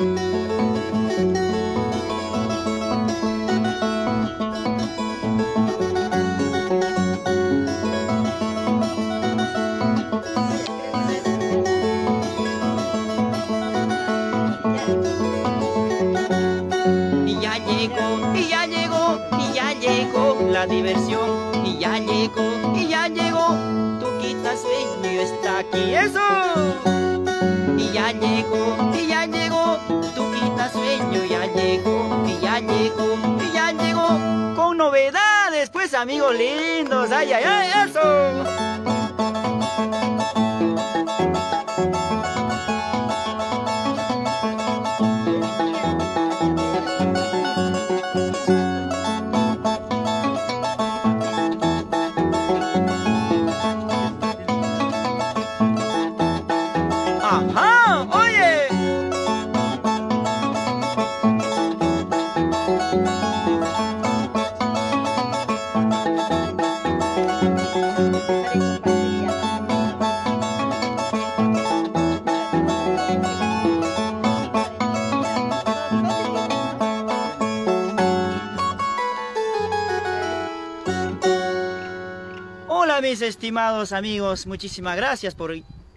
Y amigos lindos. ¡Ay, ay, ay! ¡Eso! Estimados amigos, muchísimas gracias por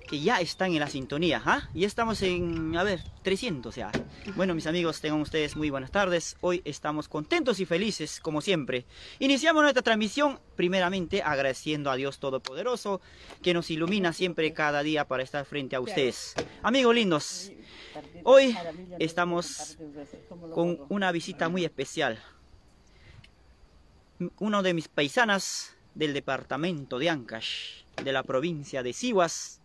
que ya están en la sintonía, ¿ah? Y estamos en, a ver, 300 ya. Bueno, mis amigos, tengan ustedes muy buenas tardes. Hoy estamos contentos y felices, como siempre. Iniciamos nuestra transmisión, primeramente agradeciendo a Dios Todopoderoso, que nos ilumina siempre cada día para estar frente a ustedes. Amigos lindos, hoy estamos con una visita muy especial. Uno de mis paisanas del departamento de Ancash, de la provincia de Sihuas,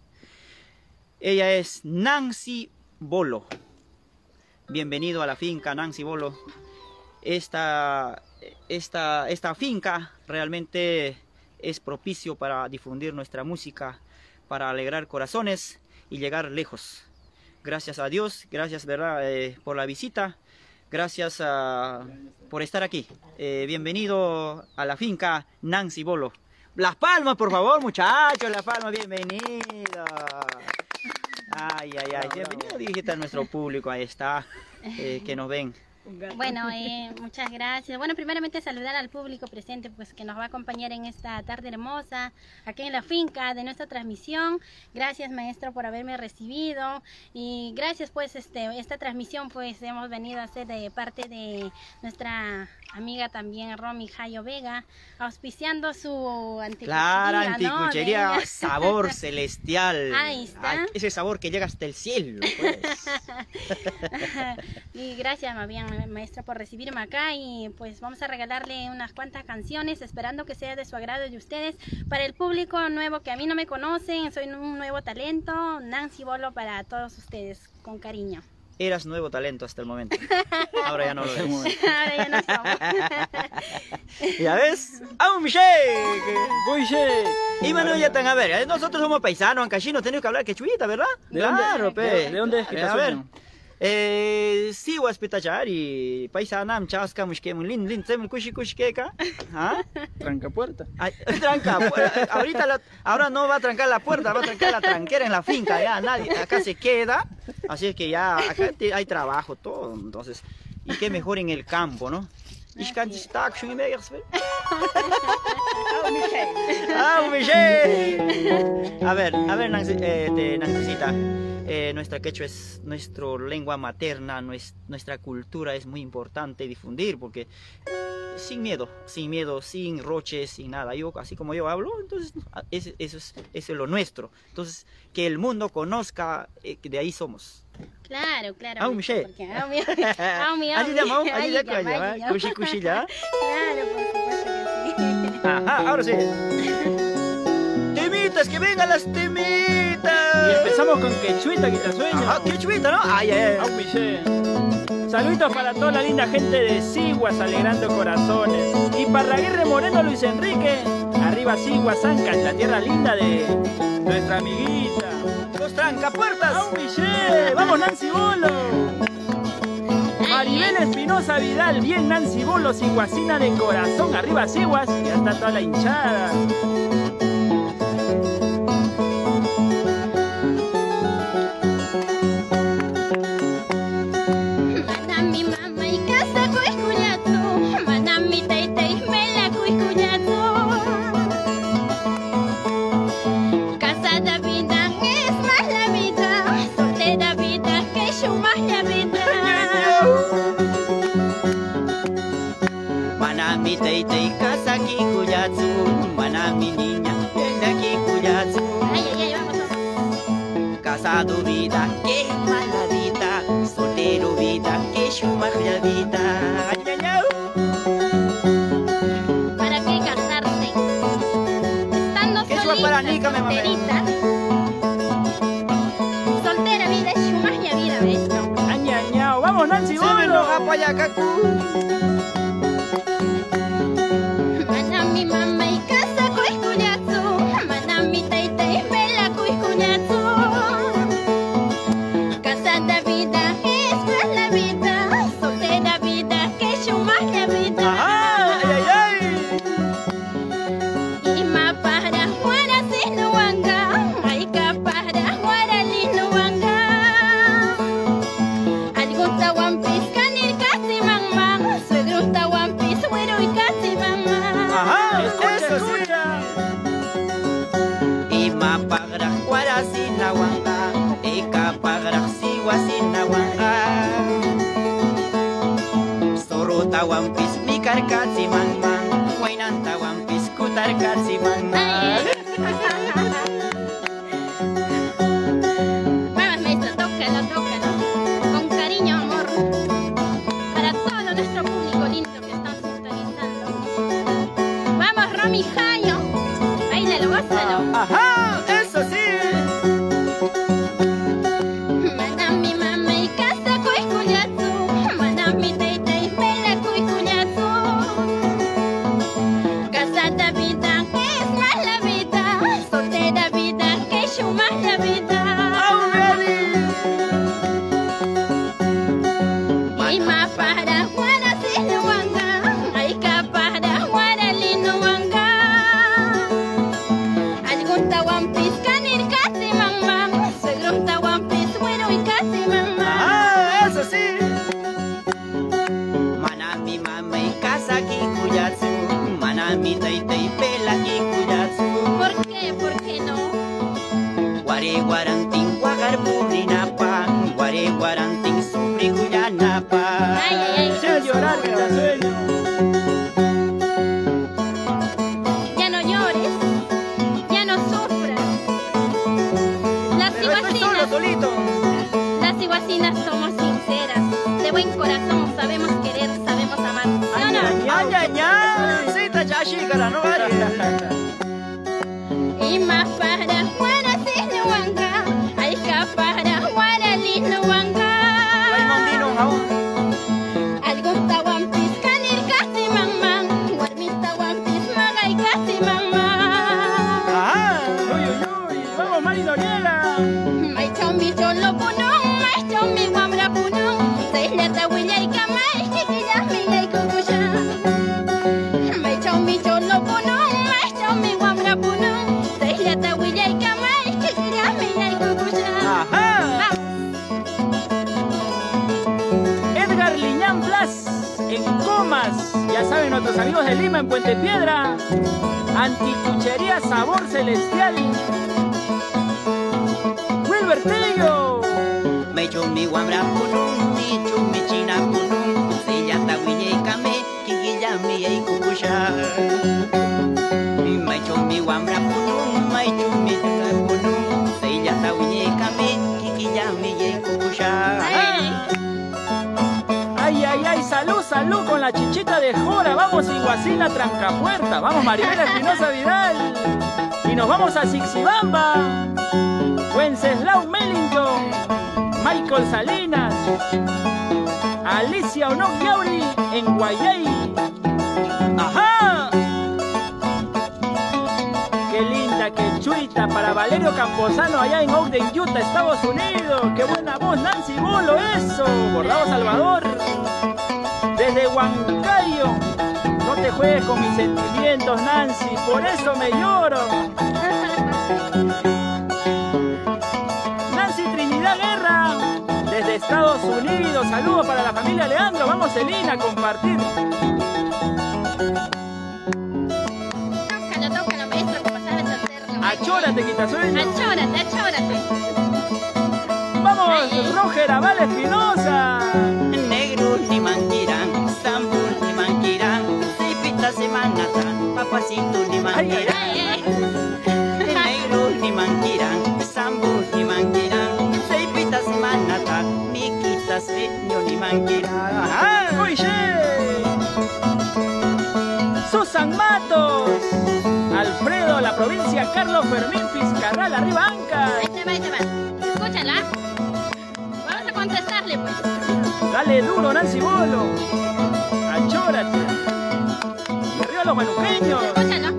ella es Nancy Bolo. Bienvenido a la finca Nancy Bolo. Esta, esta, esta finca realmente es propicio para difundir nuestra música, para alegrar corazones y llegar lejos. Gracias a Dios, gracias ¿verdad? Eh, por la visita, gracias ah, por estar aquí. Eh, bienvenido a la finca Nancy Bolo. Las palmas, por favor, muchachos, las palmas, bienvenido. Ay, ay, ay, bienvenido, dijiste a nuestro público, ahí está, eh, que nos ven. Bueno, eh, muchas gracias. Bueno, primeramente saludar al público presente, pues que nos va a acompañar en esta tarde hermosa, aquí en la finca de nuestra transmisión. Gracias, maestro, por haberme recibido y gracias, pues, este, esta transmisión, pues, hemos venido a hacer de parte de nuestra amiga también, Romy Jayo Vega, auspiciando su anticuchería, Claro, ¿no? anticuchería, De ella. sabor celestial. Ahí está. Ese sabor que llega hasta el cielo, pues. y gracias, bien, maestra, por recibirme acá. Y pues vamos a regalarle unas cuantas canciones, esperando que sea de su agrado de ustedes. Para el público nuevo que a mí no me conocen, soy un nuevo talento. Nancy Bolo para todos ustedes, con cariño. Eras nuevo talento hasta el momento. Ahora ya no lo vemos. Ahora ya no somos. ¿Ya ves? ¡Ah, Michelle! Y bueno, ya están a ver, eh, nosotros somos paisanos, ancachinos, tenemos que hablar quechuita, ¿verdad? ¿De dónde- claro, pe. de- de dónde es que Eh, está A ver. Eh, siwas pitachari, paisanam chaska mushkemun lin lin semul kushi kushi keka. ¿Ah? Tranca puerta. Ay, tranca, pu- ahorita la- ahora no va a trancar la puerta, va a trancar la tranquera en la finca, ya nadie, acá se queda, así es que ya acá te- hay trabajo, todo, entonces, y qué mejor en el campo, ¿no? Ich kann dich tag schon im Egersfeld. ¡Ah, Michelle! A ver, a ver, Nancy, eh, Nancycita, eh, nuestra quechua es nuestra lengua materna, nues- nuestra cultura es muy importante difundir porque sin miedo, sin miedo, sin roches, sin nada. Yo, así como yo hablo, entonces eso es, eso es lo nuestro. Entonces, que el mundo conozca eh, de ahí somos. Claro, claro. Ah, Michelle. porque- ah, mi- ah, mi- ah, Allí llamamos, allí ya allí llama. cushi cushi ya. Claro, por supuesto que sí. Ajá, ahora sí. Temitas, que vengan las temitas. Y empezamos con quechuita, quitasueño. Ajá, qué chuita, ¿no? Ay, ay, Ah, ay. Michelle. Saluditos para toda la linda gente de Siguas alegrando corazones. Y para Aguirre Moreno Luis Enrique. Arriba Siguas, Ancas, la tierra linda de nuestra amiguita. Los trancapuertas. ¡Ah, Michelle! ¡Vamos, Nancy Bolo! Maribel Espinosa Vidal, bien Nancy Bolo, Siguasina de corazón, arriba Siguas, ya está toda la hinchada. marriadita, que su marriadita. ¿Para qué casarse? Estando solita, solterita. Soltera vida, es su marriadita, ¿ves? Añañao, vamos Nancy, vámonos. Se ven los Para Valerio Camposano allá en Ogden, Utah, Estados Unidos. ¡Qué buena voz, Nancy Bolo! ¡Eso! Bordado Salvador. Desde Huancayo. No te juegues con mis sentimientos, Nancy. Por eso me lloro. Nancy Trinidad Guerra. Desde Estados Unidos. Saludos para la familia Leandro. Vamos, Elina, a compartir. Achórate, Quitasueño. Achórate, achórate. Vamos, Ay. Roger Aval Espinosa. Negro ni manquirán, zambul ni manquirán, seipita semanata, papacito ni manquirán. Negro ni manquirán, zambul ni manquirán, seipita semanata, ni quitasueño ni manquirán. ¡Oye! ¡Susan Matos! Provincia Carlos Fermín Fiscarral, arriba Anca. Ahí va, ahí va. Escúchala. Vamos a contestarle, pues. Dale duro, Nancy Bolo. Achórate. Arriba los manuqueños. Escúchalo.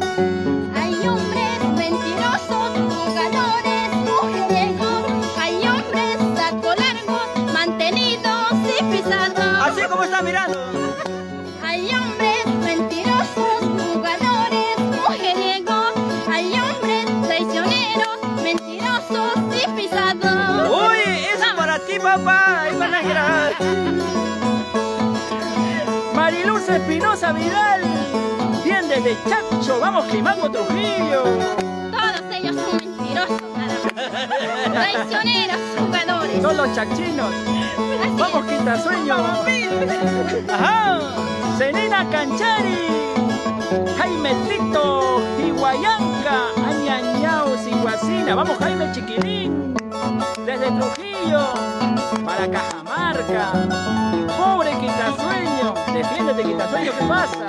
Chacho, vamos Climaco Trujillo. Todos ellos son mentirosos, nada más. Traicioneros, jugadores. Son los chachinos. Así Vamos es. Quitasueño. Ajá. Senina Canchari. Jaime Tito. Iguayanca. Añañao, Siguacina. Vamos Jaime Chiquilín. Desde Trujillo. Para Cajamarca. Pobre Quitasueño. Defiéndete Quitasueño, ¿qué pasa?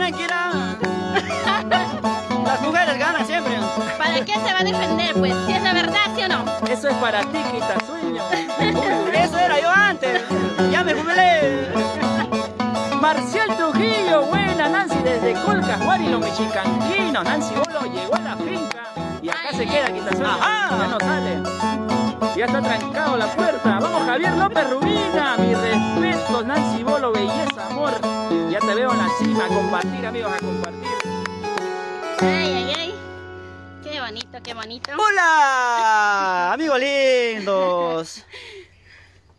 Y manquera. Las mujeres ganan siempre. ¿Para qué se va a defender, pues? Si es la verdad, ¿sí o no? Eso es para ti, Quitasueño. Eso era yo antes. Ya me jubilé. Marcial Trujillo, buena Nancy desde Colcas, Guari, los mexicanquinos. Nancy Bolo llegó a la finca y acá se queda Quitasueño. Ajá. Ya no sale. Ya está trancado la puerta. Vamos Javier López Rubina, mis respetos, Nancy Bolo, belleza, amor. Ya te veo en la cima, a compartir amigos, a compartir. Ay, ay, ay. Qué bonito, qué bonito. Hola, amigos lindos.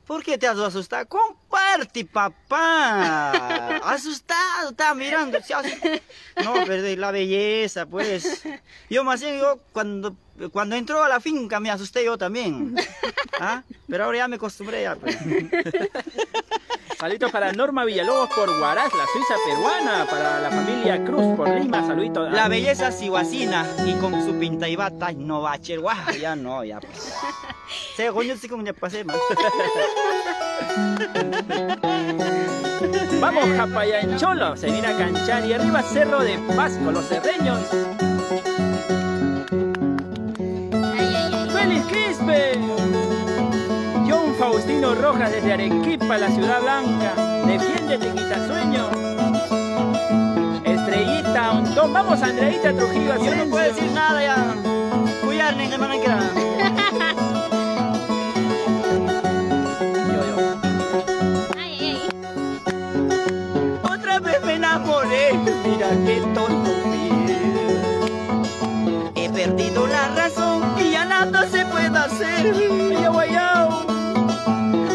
¿Por qué te has asustado? Comparte, papá. Asustado, está mirando. No, perdí la belleza, pues. Yo más bien, yo cuando, cuando entró a la finca me asusté yo también. ¿Ah? Pero ahora ya me acostumbré ya, pues. Saluditos para Norma Villalobos por Huaraz, la Suiza peruana. Para la familia Cruz por Lima, saludito. La belleza sihuacina y con su pinta y bata no va a guau, ya no, ya pues. Se coño sí como ya pasé más. Vamos Japayancholo, Senina Canchari, arriba Cerro de Pasco, los cerreños. Félix Quispe. John Faustino Rojas desde Arequipa, la Ciudad Blanca. Defiéndete, quitasueño. Estrellita Ontón. Vamos, Andreita Trujillo. Yo no puedo decir nada ya. Cuidar, nene, hermano. Otra vez me enamoré, mira qué tonto se puede hacer. Guayao, guayao.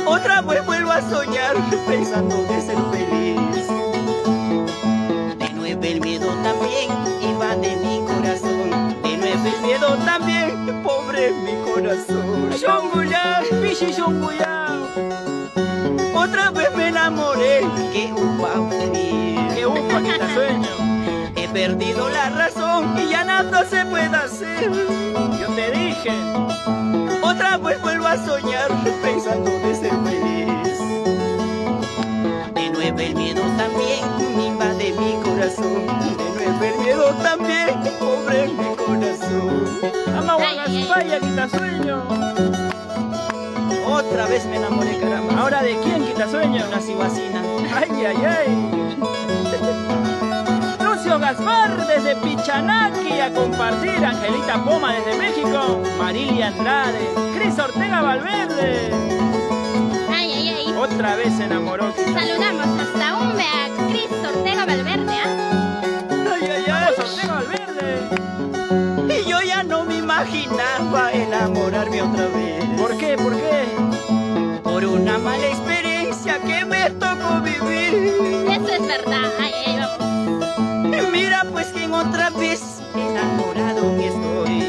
Otra vez vuelvo a soñar pensando de ser feliz. De nuevo el miedo también invade mi corazón. De nuevo el miedo también, pobre mi corazón. Shonguyá, Pichi Shunguyao. Otra vez me enamoré, que upa feliz. Qué upa, quitasueño. He perdido la razón y ya nada se puede hacer. Yo te dije. Otra vez vuelvo a soñar pensando de ser feliz. De nuevo el miedo también invade mi corazón. De nuevo el miedo también pobre mi corazón. Ama Ay, ay, ay. Guagaspaya, quitasueño. Otra vez me enamoré, caramba. Ahora de quién, quitasueño. una ciguacina. Ay, ay, ay. Gaspar desde Pichanaki a compartir. Angelita Poma desde México. Marilia Andrade. Cris Ortega Valverde. Ay, ay, ay. Otra vez se enamoró. Saludamos hasta un a Cris Ortega Valverde, ¿ah? Ay, ay, ay. Ortega Valverde. Y yo ya no me imaginaba enamorarme otra vez. ¿Por qué? ¿Por qué? Por una mala experiencia que me tocó vivir. Eso es verdad. Ay, ay, vamos. Pues que en otra vez enamorado estoy.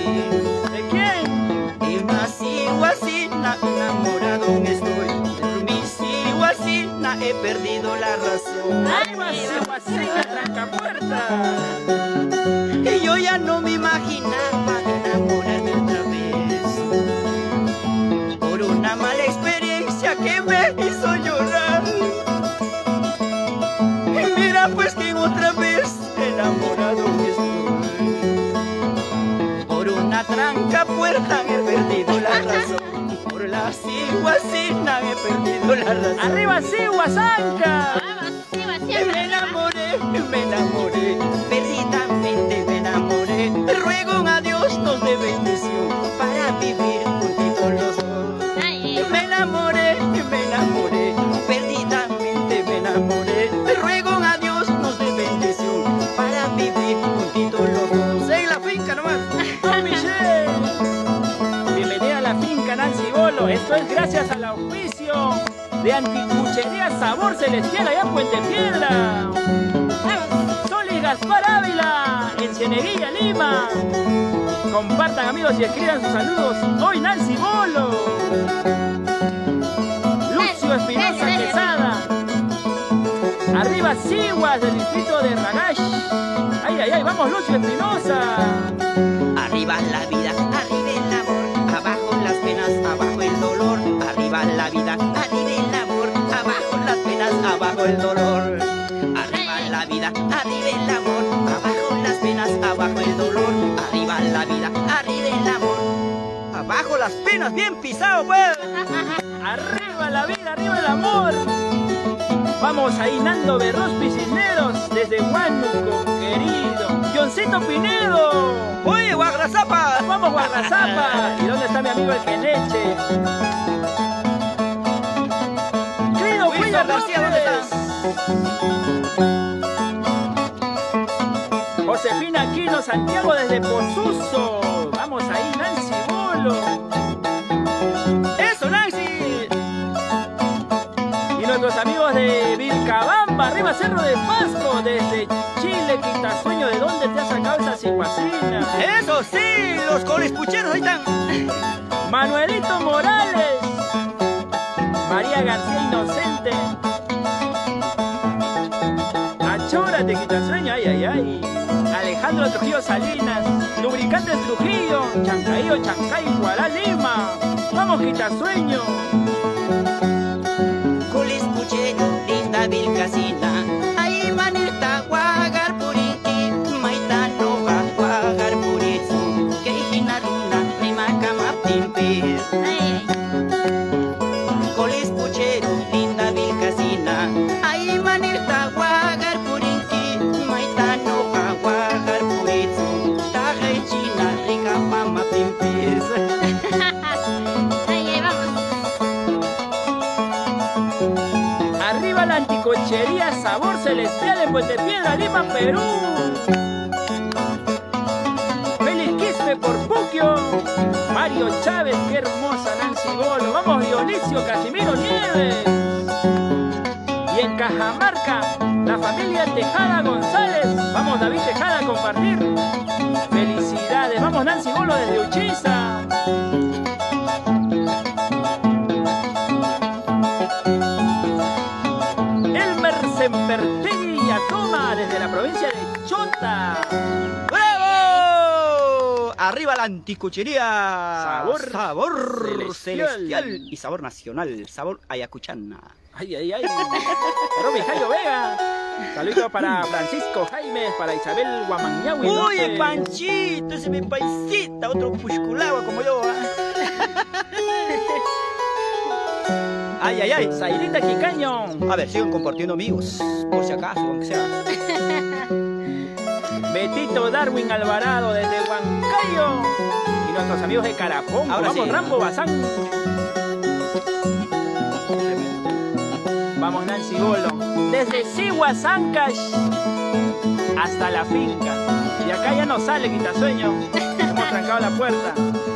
¿De quién? De una ciguacina enamorado estoy. De mi ciguacina he perdido la razón. Ay, vacío, vacío, trancapuerta. Y yo ya no me imaginaba enamorarme otra vez. Por una mala experiencia que me hizo tranca puerta he perdido la razón. Por la ciguacina he perdido la razón. ¡Arriba Ciguasanca! Me enamoré, me enamoré, de Anticuchería Sabor Celestial allá en Puente Piedra. vamos. Sol y Gaspar Ávila en Cieneguilla, Lima. Compartan amigos y escriban sus saludos. Hoy Nancy Bolo. Lucio Espinosa Quesada. Arriba Siguas del distrito de Ragash. Ay, ay, ay, vamos Lucio Espinosa. Arriba la vida, arriba el amor, abajo las penas, abajo el dolor. Arriba la vida, arriba el amor, abajo las penas, abajo el dolor. Arriba la vida, arriba el amor, abajo las penas, abajo el dolor. Arriba la vida, arriba el amor, abajo las penas, bien pisado pues. Arriba la vida, arriba el amor. Vamos ahí, Nando Berrospi Cisneros, desde Huánuco, querido. Johncito Pinedo. Oye, Guagrasapa. Vamos, Guarrazapa. ¿Y dónde está mi amigo el? Querido William García, ¿dónde López. Josefina Aquino Santiago desde Pozuzo. Vamos ahí, Nancy Bolo. Eso, Nancy. Y nuestros amigos de Vilcabamba, arriba Cerro de Pasco, desde Chile, Quitasueño, ¿de dónde te has sacado esa ciguacina? Eso sí, los colispucheros ahí están. Manuelito Morales, María García Inocente, Achora de Quitasueño, ay, ay, ay. Alejandro Trujillo Salinas, Lubricantes Trujillo, Chancaío, Chancay, Guará, Lima. Vamos, Quitasueño. Sabor Celestial en Puente Piedra, Lima, Perú. Félix Quispe por Puquio. Mario Chávez, qué hermosa Nancy Bolo. Vamos, Dionisio Casimiro Nieves. Y en Cajamarca, la familia Tejada González. Vamos, David Tejada, a compartir. Felicidades. Vamos, Nancy Bolo desde Uchiza. Arriba la anticuchería. Sabor sabor celestial. celestial. y sabor nacional. Sabor ayacuchana. Ay, ay, ay. Romy Jairo Vega. Saludos para Francisco Jaime, para Isabel Guamañahui. Oye, López. Panchito, ese mi paisita, otro pusculagua como yo. ¿ah? Ay, ay, ay. Zairita Quicaño. A ver, sigan compartiendo amigos, por si acaso, aunque sea. Betito Darwin Alvarado desde Y nuestros amigos de Carapón. Ahora Vamos, sí. Rambo Bazán. Vamos, Nancy Bolo. Desde Sihuasancash hasta la finca. Y acá ya no sale quitasueño. Hemos trancado la puerta.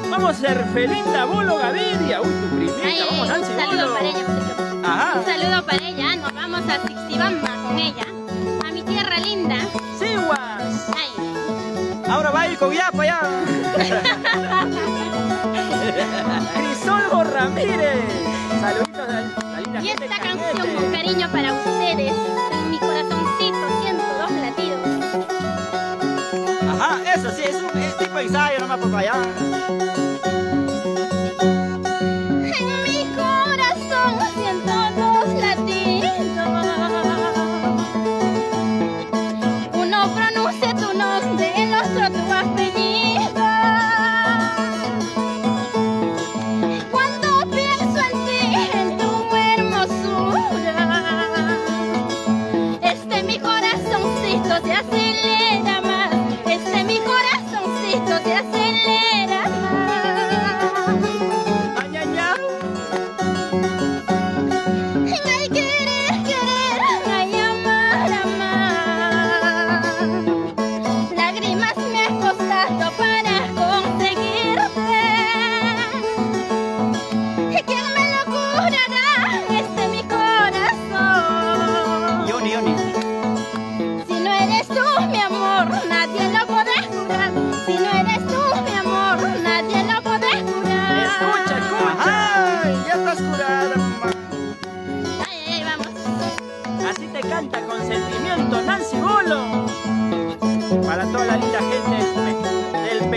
Vamos, Serfelinda Bolo Gaviria. Uy, tu primita. Ay, Vamos, un Nancy saludo Bolo. para ella. Un Ajá. saludo para ella. Nos vamos a Sixibamba con ella. Ahora va a ir con ya para allá. Crisolvo Ramírez. Saluditos a la linda y esta canción con cariño para ustedes. En mi corazoncito siento dos latidos. Ajá, eso sí, es un es tipo de ensayo nomás por allá.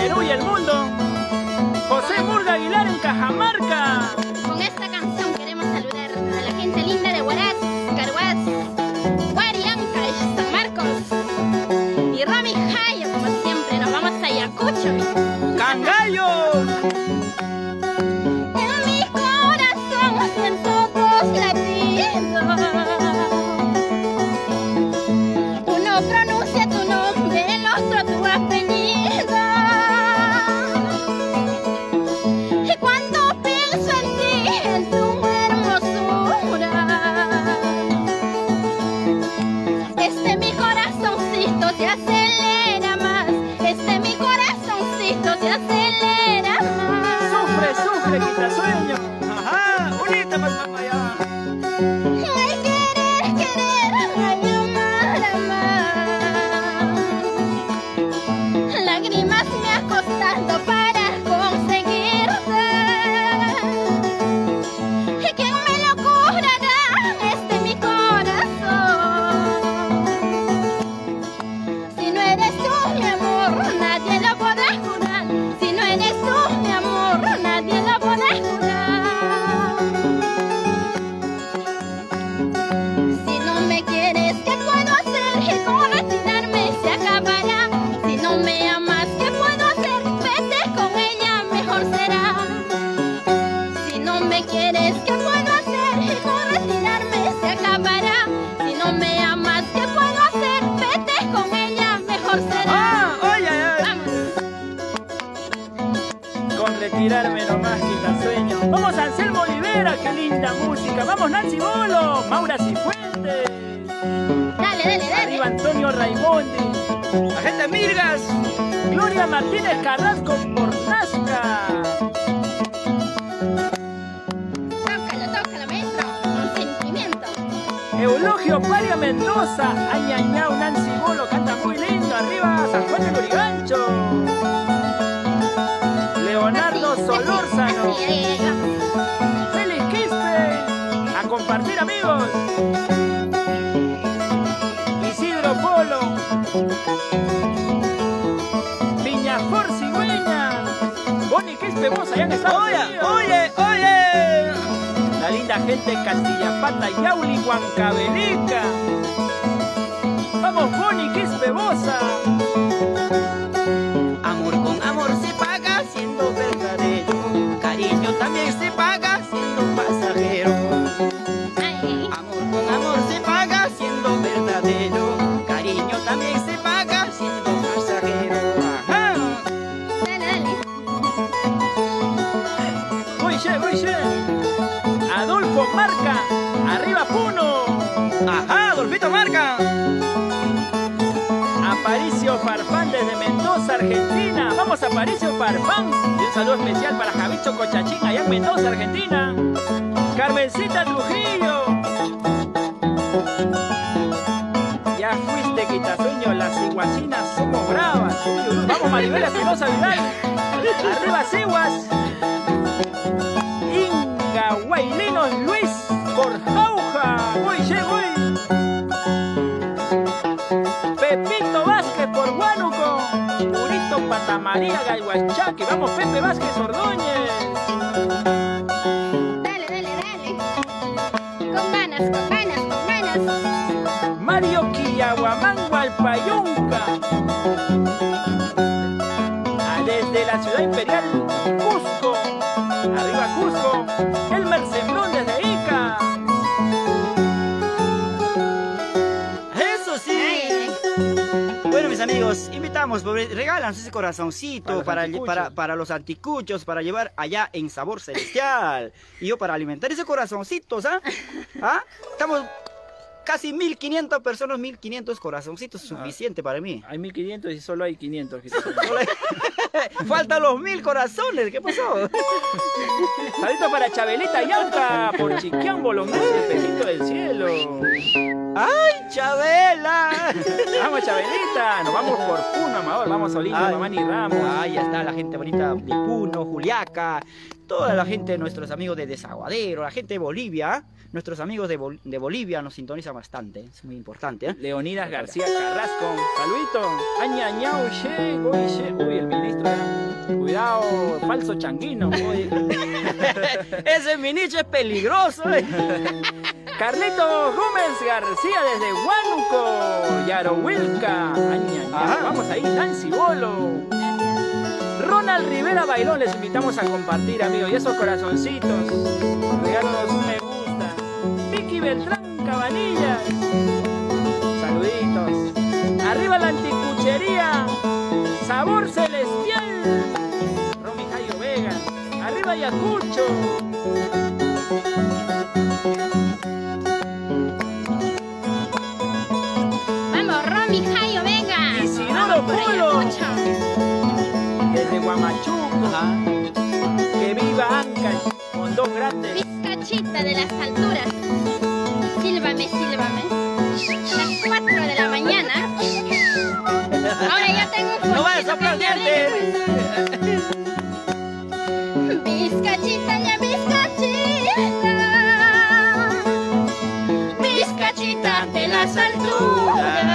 Perú y el mundo. José Murga Aguilar en Cajamarca. Con esta canción queremos saludar a la gente linda de Huaraz, Carhuaz, Huariancash, San Marcos y Rami Jayo, como siempre. Nos vamos a Ayacucho. ¡Cangallo! Isidro Polo. Viñafor Cigüeña. Bonnie Quispe, allá en Estados ¡Oye! Unidos. ¡Oye! ¡Oye! La linda gente de Castillapata, Yauli, Huancavelica. Vamos, Bonnie Quispe, Argentina. Vamos, Aparicio Farfán. Y un saludo especial para Javicho Cochachín, allá en Mendoza, Argentina. Carmencita Trujillo. Ya fuiste, quitasueño, las iguacinas somos bravas. Vamos, Maribel Espinosa Vidal. Arriba, Siguas. Inga Guailinos Luis por Jauja. Voy, Purito Patamaría Galhuachaque. Vamos, Pepe Vázquez Ordóñez. Dale, dale, dale. Con ganas, con ganas, con ganas. Mario Hualpayunca. Ah, Desde la ciudad imperial, Cusco. Arriba Cusco. Elmer Sembrón desde Ica. Eso sí. Ay, Bueno, mis amigos, pues, regalan ese corazoncito para, para, para los anticuchos, para llevar allá en sabor celestial. y yo para alimentar ese corazoncito, ¿ah? ¿Ah? Estamos casi 1500 personas, 1500 corazoncitos, suficiente para mí. Hay 1500 y solo hay 500. quitasueño. Faltan los mil corazones, ¿qué pasó? Saludito para Chabelita Yanca por Chiquián Bolognese, espejito del cielo. ¡Ay, Chabela! Vamos, Chabelita. Nos vamos por Puno, Amador. Vamos. Mamá y Ramos. Ay, ya está la gente bonita de Puno, Juliaca, toda la gente, nuestros amigos de Desaguadero, la gente de Bolivia, nuestros amigos de, de Bolivia nos sintonizan bastante, es muy importante. ¿eh? Leonidas García Carrasco, saludito. Añañao, che, uy, che, uy, el ministro. Cuidado, falso changuino. Ese ministro es peligroso. ¿eh? Carlito Gómez García desde Huánuco, Yarohuilca. Vamos ahí, Nancy Bolo. Ronald Rivera Bailón. Les invitamos a compartir, amigos. Y esos corazoncitos. Regálanos un me gusta. Vicky Beltrán Cabanillas. Saluditos. Arriba la anticuchería. Sabor celestial. Romy Jairo Vega. Arriba Yacucho. Guamachuco, que viva Ancash, con dos grandes. Vizcachita de las alturas, sílvame, sílvame, a las 4 de la mañana. Ahora ya tengo un ¡No vas a eh. pues. Vizcachita, ya vizcachita, vizcachita de las alturas.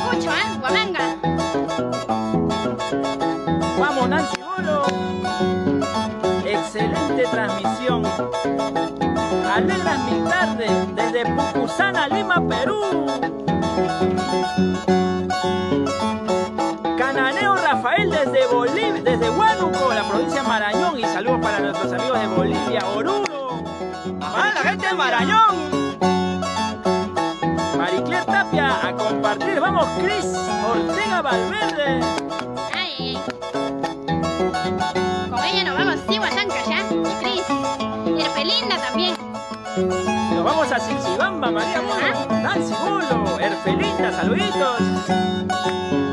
escucho, ¿eh? Guamanga. Vamos, Nancy Bolo. Excelente transmisión. Alegras mi tarde desde Pucusana, Lima, Perú. Cananeo Rafael desde Bolivia, desde Huánuco, la provincia de Marañón. Y saludos para nuestros amigos de Bolivia, Oruro. ¡Amá, la gente de Marañón! Compartir. Vamos, Cris Ortega Valverde. Ay. Con ella nos vamos a Tihuatanca ya. Y Cris. Y Erfelinda también. Nos vamos a Silsibamba, María Bolo, Nancy Bolo, Erfelinda, saluditos.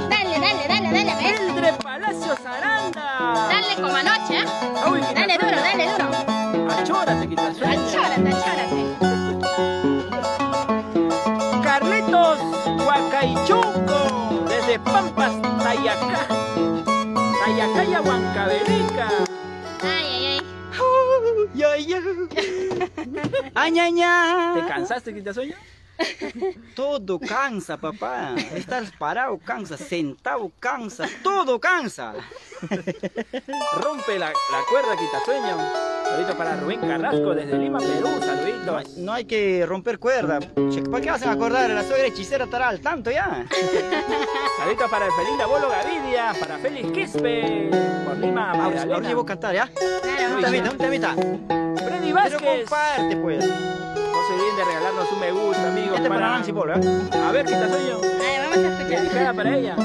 Dale, dale, dale, dale, maestro. Mildred Palacios Aranda. Dale como anoche, ¿eh? Dale duro, dale duro. Achórate, quita. Achórate, achórate. Huacaichuco, desde Pampas, Tayacá. Tayacaya, Huancavelica. Ay, ay, ay. Ya, ya. Añaña. ¿Te cansaste, quita sueño? Todo cansa, papá. Estás parado, cansa. Sentado, cansa. Todo cansa. Rompe la, la cuerda, quita sueño. Saluditos para Rubén Carrasco, desde Lima, Perú. Saluditos. No hay que romper cuerda. ¿Para qué hacen acordar? La suegra hechicera estará al tanto ya. Saluditos para Felinda Bolo Gavidia, para Félix Quispe, por Lima, Ahora, Magdalena. ahora llevo a cantar, ¿ya? Claro, Un temita, un temita. Freddy Pero Vázquez. comparte, pues. No se olviden de regalarnos un me gusta, amigos. Este para Nancy Polo, ¿eh? A ver, quita sueño. Ay, vamos a escuchar. Dedicada para ella.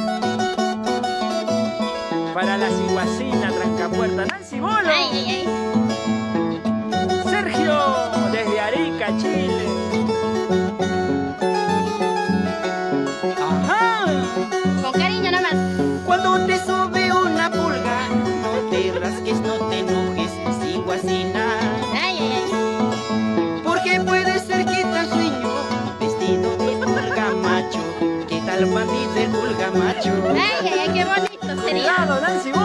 Para la ciguacina, trancapuerta, Nancy Bolo. Ay, ay, ay. Sergio, desde Arica, Chile. Bonito sería. Cuidado,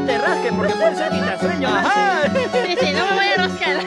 no te rasques, porque puede ser quitasueño. Ajá. Sí, sí, no me voy a rascar.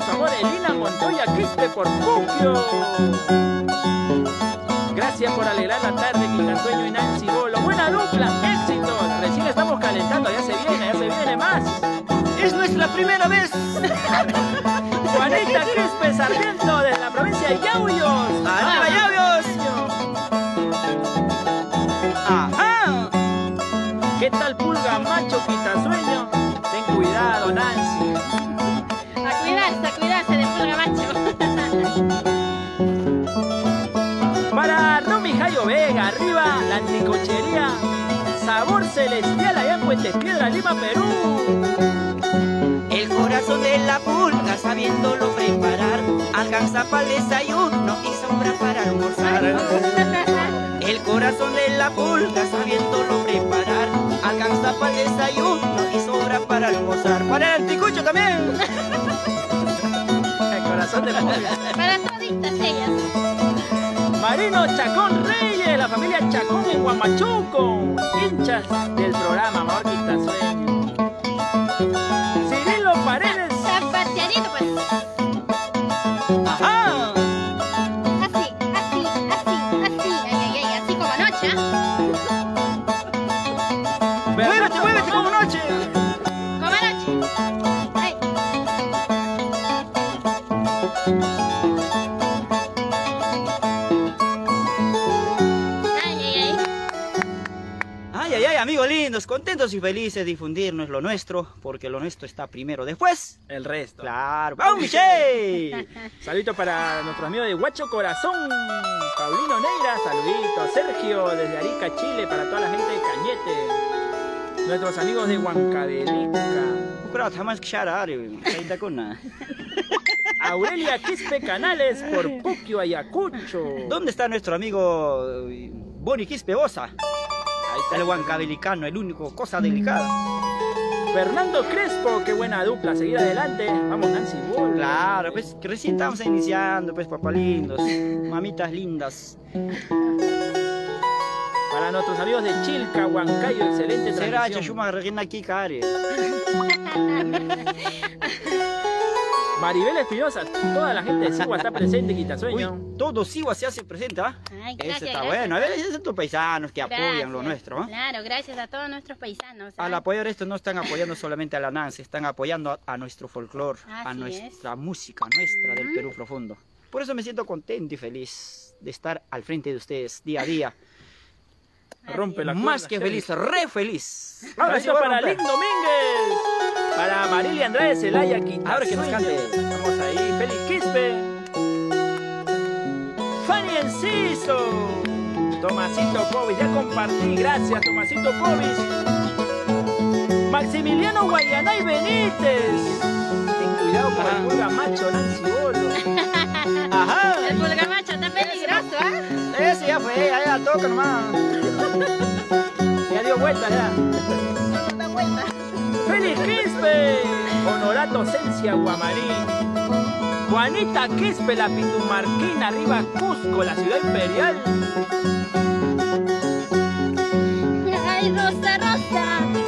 Saludos para su amor Elina Montoya Quispe por Puquio. Gracias por alegrar la tarde, Quitasueño y Nancy Bolo. Buena dupla, éxitos. Recién estamos calentando, ya se viene, ya se viene más. Es nuestra primera vez. Juanita Quispe Sarmiento de la provincia de Yauyos. ¡Arriba, Yauyos! ¡Ajá! ¿Qué tal pulga macho quitasueño? De la pulga sabiéndolo preparar Alcanza para el desayuno y sobra para almorzar El corazón de la pulga sabiéndolo preparar Alcanza para el desayuno y sobra para almorzar Para el anticucho también El corazón de la pulga. Para toditas ellas. Marino Chacón Reyes, la familia Chacón en Guamachuco. Hinchas del programa Amor Quitasueño. Zapateadito, pues. ¡Ajá! Contentos y felices de difundirnos lo nuestro Porque lo nuestro está primero después El resto. ¡Claro! ¡Vamos, Michelle! Saludito para nuestro amigo de Huacho Corazón, Paulino Neira, saludito. Sergio desde Arica, Chile, para toda la gente de Cañete. Nuestros amigos de Huancavelica. Aurelia Quispe Canales por Puquio, Ayacucho. ¿Dónde está nuestro amigo eh, Boni Quispe Bosa? El huancabelicano, el único cosa delicada. Fernando Crespo, qué buena dupla, seguir adelante. Vamos, Nancy Bull. Claro, pues recién estamos iniciando, pues papá lindos, mamitas lindas. Para nuestros amigos de Chilca, Huancayo, excelente Será transmisión. Chachuma Regina aquí, care. Maribel Espinosa, toda la gente de Sigua está presente, Quitasueño. Uy, todo Sigua se hace presente, ¿ah? Ay, Eso gracias, está gracias. bueno. A ver, esos son tus paisanos que apoyan lo Gracias. nuestro, ¿ah? Claro, gracias a todos nuestros paisanos. ¿ah? Al apoyar esto no están apoyando solamente a la Nancy, están apoyando a, a nuestro folclore, a nuestra música nuestra del Perú profundo. Por eso me siento contento y feliz de estar al frente de ustedes día a día. Rompe es. la Más que feliz, re feliz. Ahora sí para. Link Domínguez. Para Marilia Andrade Celaya Quita. Ahora que nos cante. Vamos ahí. Félix Quispe. Fanny Enciso. Tomasito Povis. Ya compartí. Gracias, Tomasito Povis. Maximiliano Guayanay Benítez. Ten cuidado con el pulga macho Nancy Bolo. Ajá. El pulgamacho está peligroso, ¿ah? Ese ya fue, ahí al toque nomás. Ya dio vuelta ya. Vuelta. Félix Quispe, Honorato Cencia Guamarín, Juanita Quispe, la Pitumarquina, arriba Cusco, la ciudad imperial. Ay, rosa, rosa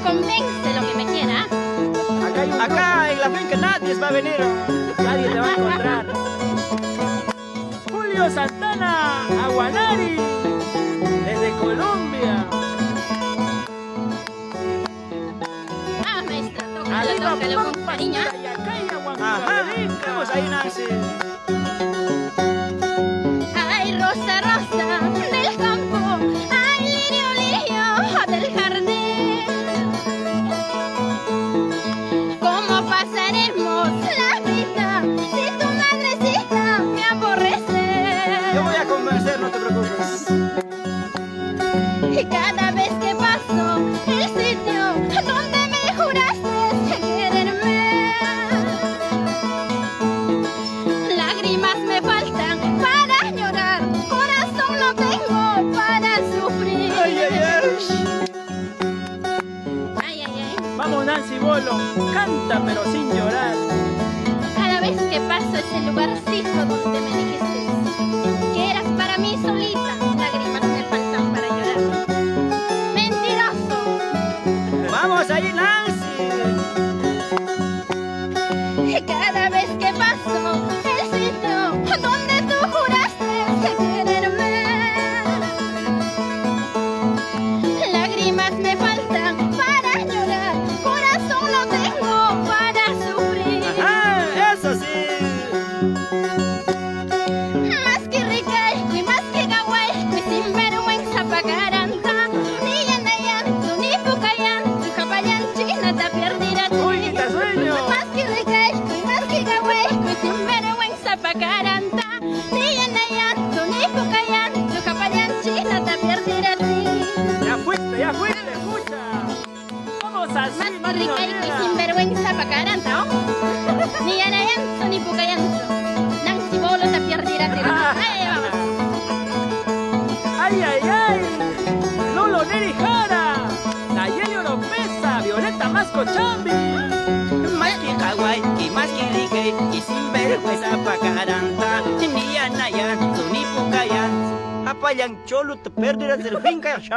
Convence lo que me quiera. Acá hay un Acá en la finca nadie va a venir. nadie te va a encontrar. Julio Santana, Aguanari, desde Colombia. Ah, maestra, tócalo, Ajá, vamos ahí Nancy. cada vez que paso el sitio donde me juraste quererme. Lágrimas me faltan para llorar, corazón no tengo para sufrir. Ay, ay, ay. ay, ay, ay. Vamos Nancy Bolo, canta pero sin llorar. Cada vez que paso ese lugarcito donde me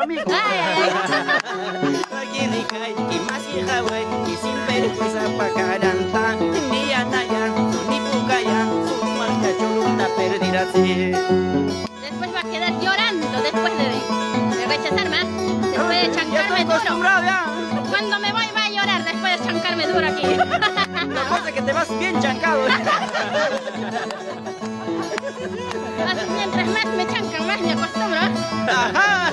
que y más que y sin vergüenza pa' caranta, ni su marca perderás. Después va a quedar llorando después de, de rechazarme, ¿ah? después de Ya chancarme estoy duro. acostumbrado ya. Cuando me voy va a llorar después de chancarme duro aquí. Cosa es que te vas bien chancado. Así mientras más me chancan, más me acostumbro. Ajá.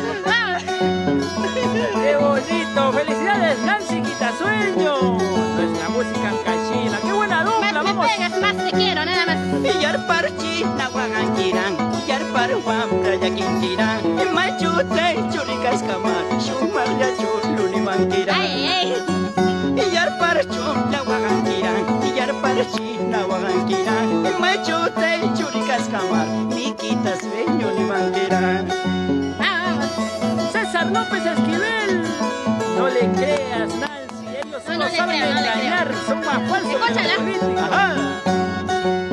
Quitasueño! Nuestra música en cachina. ¡Qué buena Más dupla! me ¡Vamos! pegas, más te quiero, nada más. Yar parchi na wagan kirang Yar par wam raya kintirang Machute churikas kamar Shumar ya chulu ni mangkirang Ay, ay, Yar parcho na wagan kirang Yar parchi na wagan kirang Machute churikas kamar Nikita sueño ni mangkirang vamos. ¡César López Esquivel! No le creas, Nancy. Engañar. Son más falsos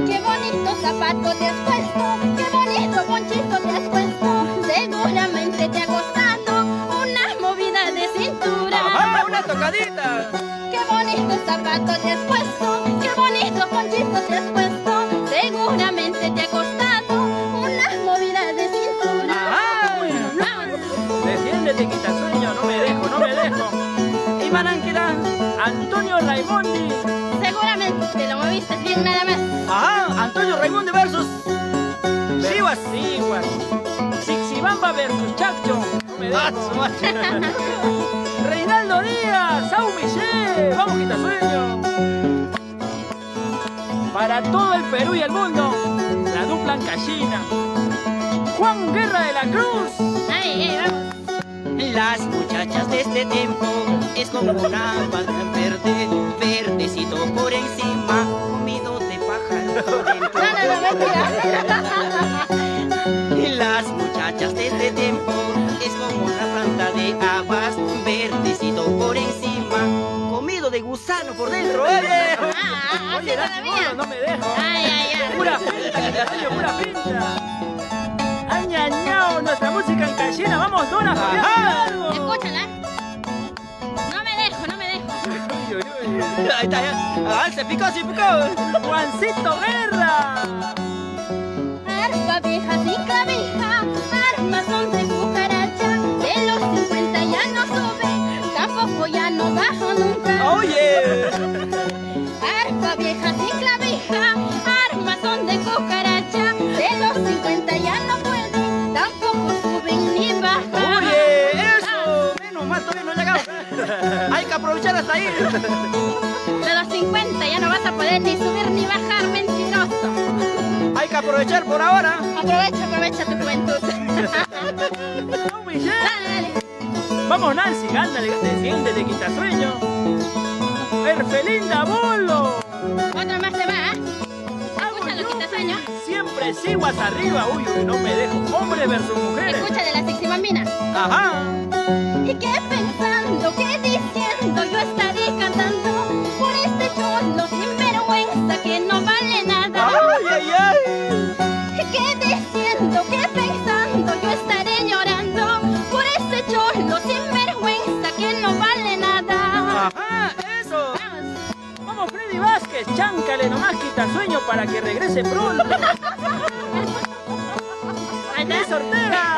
Qué bonito zapato te has puesto, qué bonito ponchito te has puesto. Seguramente te ha costado una movida de cintura. Ajá, una tocadita Qué bonito zapato te has puesto, qué bonito ponchito te has puesto. Nada más. Ajá, Antonio Raimundo versus Chivas Siguas. Sixibamba versus Chacho. No me dejo. su madre. Reinaldo Díaz, Sau Michel, vamos Quitasueño. Para todo el Perú y el mundo, la dupla Cachina. Juan Guerra de la Cruz. Ay, ay, vamos. Las muchachas de este tiempo es como una palma verde, verdecito por encima, por dentro. No, no, no, mentira. Las muchachas de este tiempo es como una planta de habas, verdecito por encima, comido de gusano por dentro. ¡Oye! Ah, Oye, todavía. no me dejo. Ay, ay, ay. Pura pinta, pura pinta. Añañao, nuestra música en Cachina. Vamos, Dona. Escúchala. Ahí está. Ah, se picó, se picó. Juancito Guerra. Arpa vieja sin clavija, armas son de hasta ahí. De los 50 ya no vas a poder ni subir ni bajar, mentiroso. Hay que aprovechar por ahora. Aprovecha, aprovecha tu juventud. Sau Michel. Dale, dale. Vamos Nancy, ándale, desciéndete, Quitasueño. Erfelinda Bolo. Otra más se va, ¿eh? Escúchalo, quitasueño. Siempre siguas arriba. Uy, uy, no me dejo. Hombres versus mujeres. Escucha de la sexibambina. Ajá. ¿Y qué pensando, qué diciendo Cháncale nomás, Quitasueño, para que regrese pronto. Está. Ortega.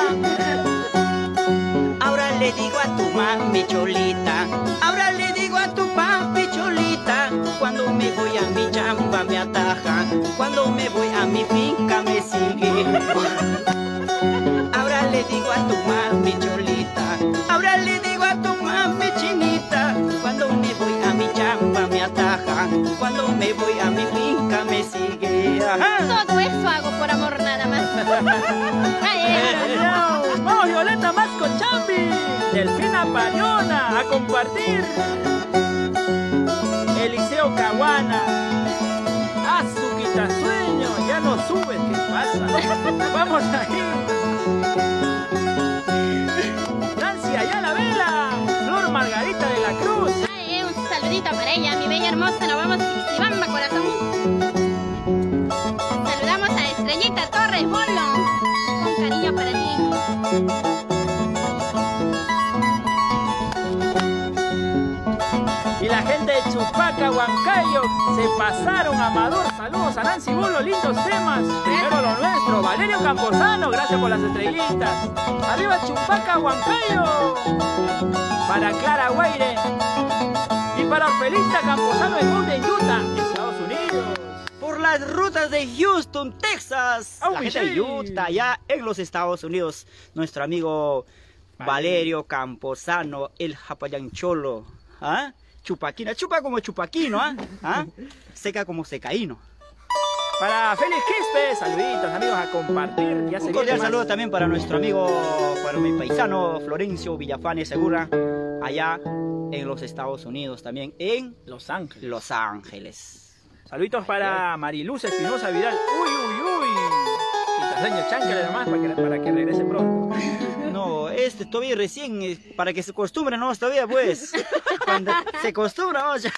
Ahora le digo a tu mami cholita, ahora le digo a tu papi cholita, cuando me voy a mi chamba me ataja, cuando me voy a mi finca me sigue. Ahora le digo a tu mami cholita, chamba me ataja, cuando me voy a mi finca me sigue. Ajá. Todo Vamos Violeta más con Chambi, Delfina Pariona a compartir. Eliseo Caguana, a su quitasueño, ya no subes, ¿qué pasa? Vamos a ir. Nancy Ayala Vela, Flor Margarita de la Cruz. Ay, un saludito para ella, mi bella hermosa, nos vamos Xibamba, corazón. Cariño para ti. Y la gente de Chupaca, Huancayo, se pasaron a Amador. Saludos a Nancy Bolo, lindos temas. Primero lo nuestro, Valerio Camposano, gracias por las estrellitas. Arriba Chupaca, Huancayo. Para Clara Guaire. Y para Orfelita Camposano en Golden, Utah, Estados Unidos. Las rutas de Houston, Texas. Oh, la gente de sí. Utah, allá en los Estados Unidos. Nuestro amigo Valerio Camposano, el Japayancholo. ¿Ah? Chupaquina, chupa como chupaquino, ¿ah? ¿Ah? Seca como secaíno. Para Félix Quispe, saluditos amigos a compartir. Ya se Un cordial saludo también para nuestro amigo, para mi paisano Florencio Villafane Segura, allá en los Estados Unidos también, en Los Ángeles. Los Ángeles. Saluditos para Mariluz Espinosa Vidal. Uy, uy, uy. Quitaseño, cháncale nomás para que, para que regrese pronto. No, este todavía recién, eh, para que se acostumbre, no, todavía pues. Cuando se acostumbra, vamos ya.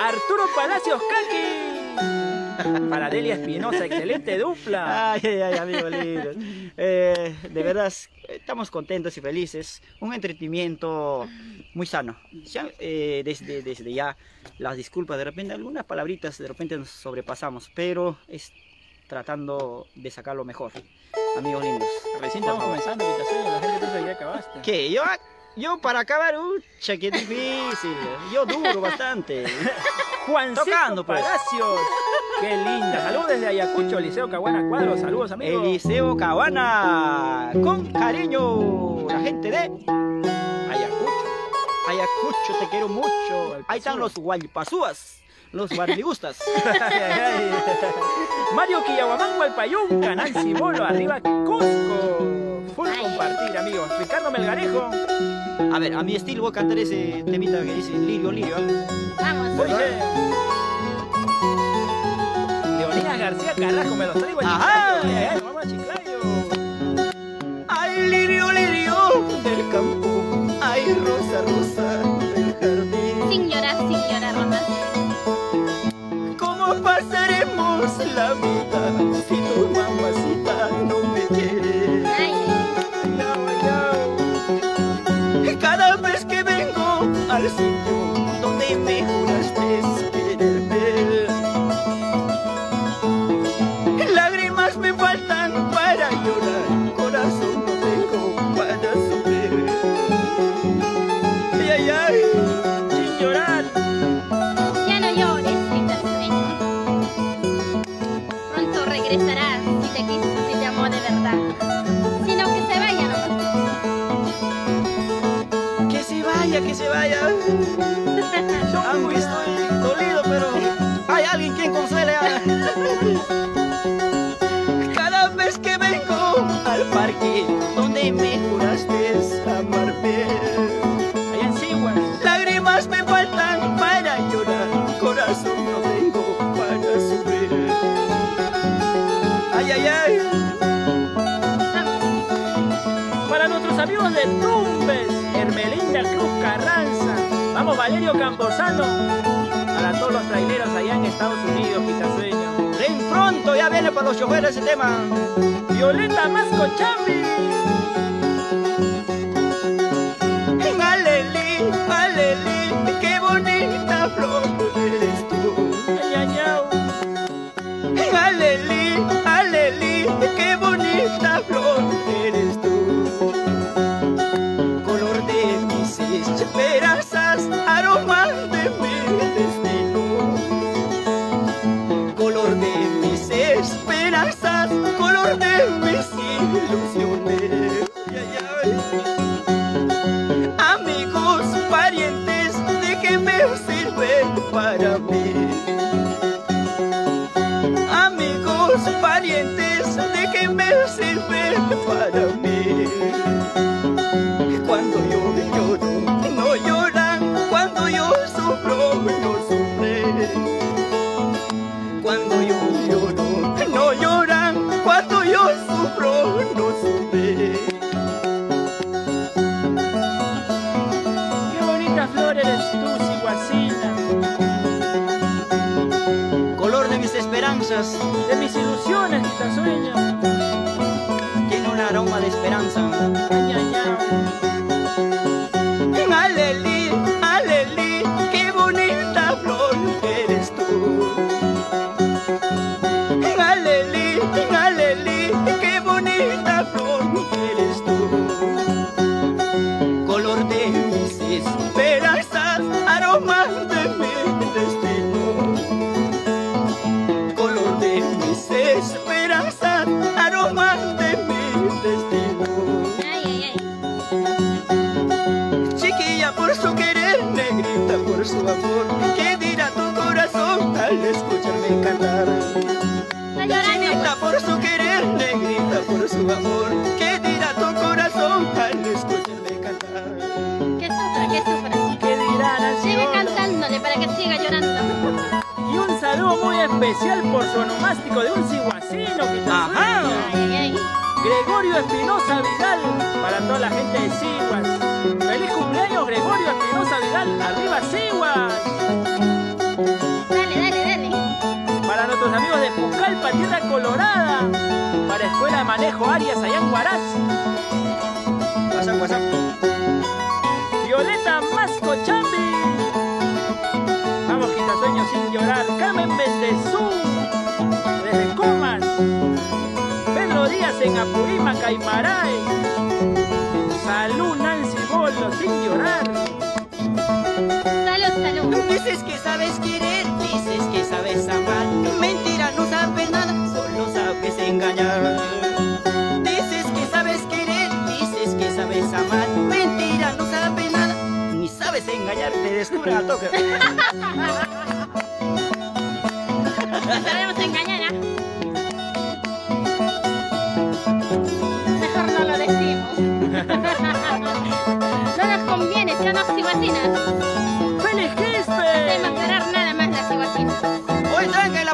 Arturo Palacios Kaki. Para Delia Espinosa, excelente dupla. Ay, ay, ay, amigo lindo. Eh, de verdad, estamos contentos y felices. Un entretenimiento muy sano. Ya, eh, desde, desde ya, las disculpas, de repente algunas palabritas, de repente nos sobrepasamos, pero es tratando de sacar lo mejor. Amigos lindos. Recién estamos comenzando, la gente piensa que ya acabaste. ¿Qué? Yo, yo para acabar, ucha, qué difícil. Yo duro bastante. Juancito Tocando, pues. Palacios. Qué linda. Saludos desde Ayacucho, Liceo Caguana Cuadro. Saludos, amigos. Eliseo Cabana, con cariño, la gente de. Ayacucho, te quiero mucho. Ahí están los guaypazúas, los ay. Mario Quillahuamán, Gualpayunca, Nancy Bolo, arriba Cusco. Full compartir, amigos. Ricardo Melgarejo. A ver, a mi estilo voy a cantar ese temita que dice Lirio, Lirio. Vamos. Oye. Leonidas García Carrasco, me los traigo a Ajá. Chiclayo. Ay, ay, ay, vamos a Chiclayo. Ay, Lirio, Lirio del campo. Ay, Rosa, del jardín. Sin llorar, sin llorar, Rosa. ¿Cómo pasaremos la vida alguien quien consuele. a- Cada vez que vengo al parque donde me juraste amarme, Allá en Siguas. lágrimas me faltan para llorar, corazón no tengo para sufrir. Ay, ay, ay. Para nuestros amigos de Tumbes, Hermelinda Cruz Carranza. Vamos, Valerio Camposano. Para todos los traileros allá en Estados Unidos, Quitasueño. Ven pronto, ya viene para los choferes ese tema. Violeta Masco Chambi. Aleli, aleli, qué bonita flor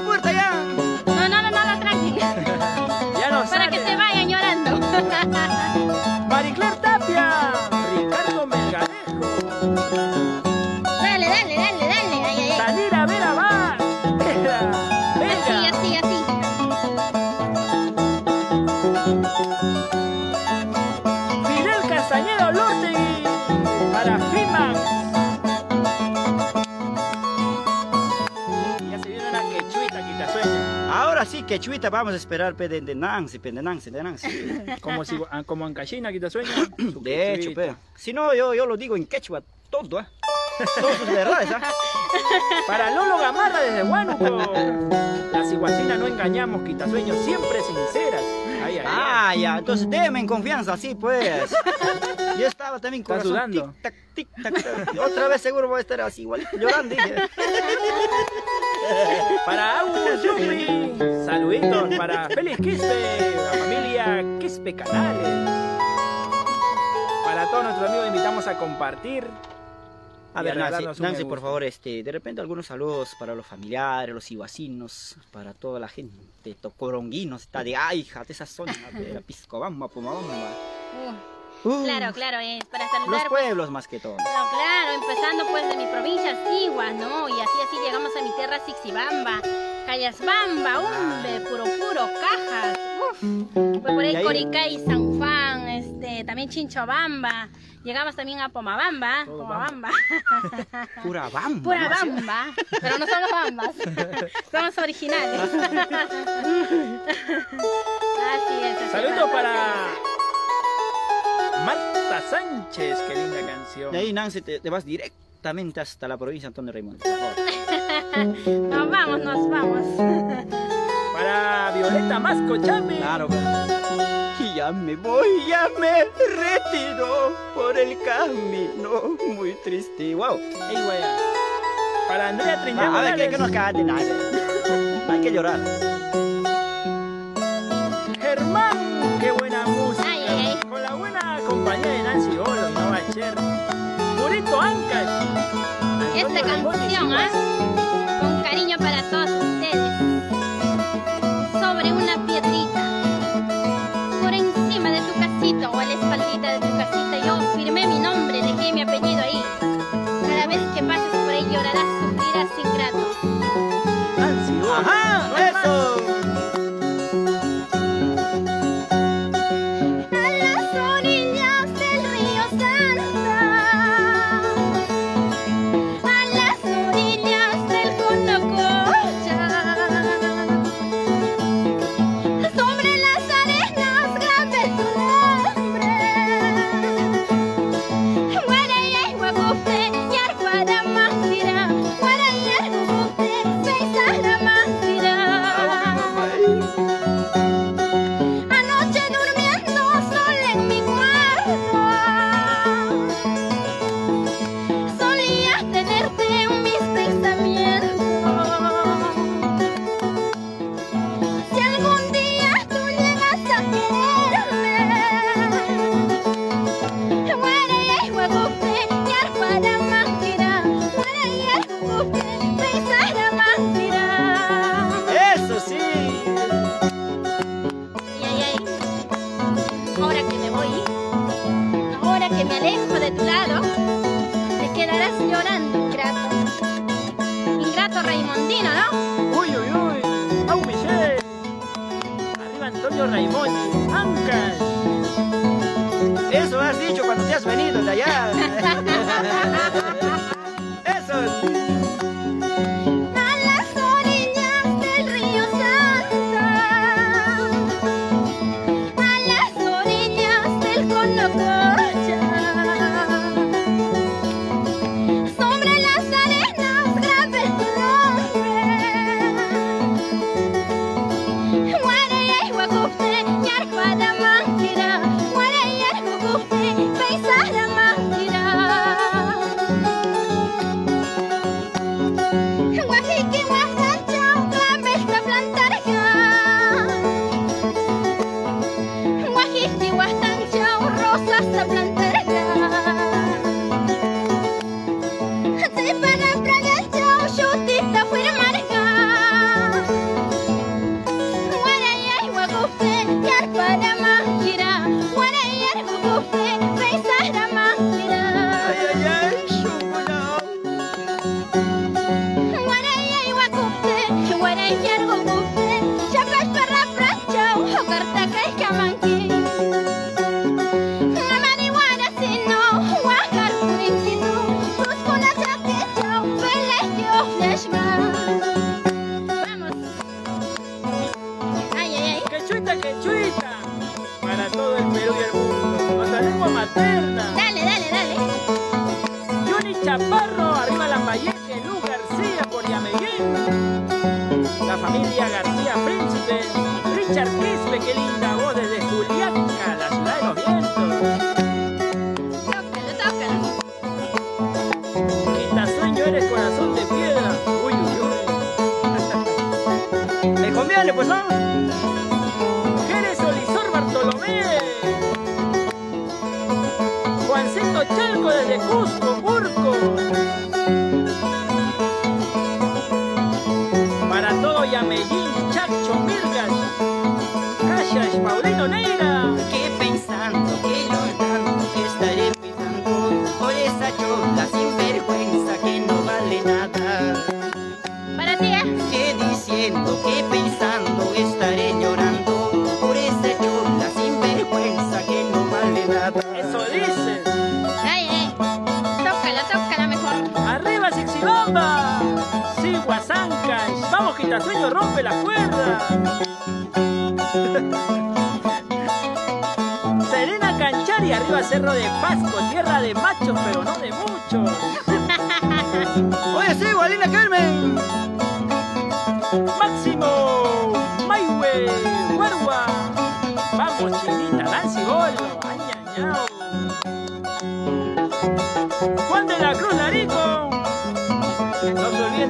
Hoy tranca en quechuita, vamos a esperar pe, de, Nancy, pe, de de. Como, si, ah, como en Cachina, quitasueño. su De hecho, pe. Si no, yo, yo lo digo en quechua, todo, ¿eh? Sus verdades, ¿ah? Para Lolo Gamarra desde Huánuco. Las iguacinas no engañamos, quitasueños, siempre sinceras. Ay, ay, ay. Ah, ya, entonces déme en confianza, sí, pues. Yo estaba también con ¿Estás sudando? Tic, tac, tic, tac, tac. Otra vez seguro voy a estar así, igual, llorando. dije. Para Agus. Saluditos para Félix Quispe, la familia Quispe Canales. Para todos nuestros amigos invitamos a compartir. A ver, Nancy, por favor, este, de repente algunos saludos para los familiares, los iguacinos, para toda la gente, tocoronguinos, está de Aija, de esa zona, de la Piscobamba, Pomabamba. Uh, Uh, claro, claro, eh, para Los saludar. pues, pueblos más que todo. No, claro, empezando pues de mi provincia, Siguas, ¿no? Y así así llegamos a mi tierra Sixibamba, Callasbamba, umbe, puro puro, cajas, uf. Pues por ahí ahí- Coricay, San Juan, este, también Chinchobamba, llegamos también a Pomabamba, Todo Pomabamba, Pura bamba. pura bamba, pero no somos bambas, somos originales. así es. Saludos para Marta Sánchez, qué linda canción. De ahí, Nancy, te, te vas directamente hasta la provincia de Antonio Raimundo, por favor. Nos vamos, nos vamos. Para Violeta Masco Chame. Claro. Y ya me voy, ya me retiro por el camino muy triste. Wow. Ey. Para Andrea Trinidad Ah, a ver, que, que nos cante nada. Hay que llorar. Compañía de Nancy Olo y Nova Cher. Purito Ancash. Esta canción. ¿ah? Con cariño para todos ustedes. Sobre una piedrita. Por encima de tu casita o a la espaldita de tu casita, yo firmé mi nombre, dejé mi apellido ahí. Cada vez que pases por ahí llorarás, sufrirás ingrato. Nancy Olo. Ajá, No eso.